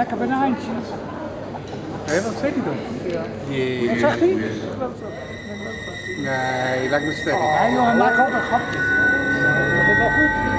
Lekker banaantje. Hé, wat zegt hij dan? Ja. Wat zegt hij? Nee, lijkt me sterk. Ja joh, maak altijd altijd grapjes. Dat is wel goed.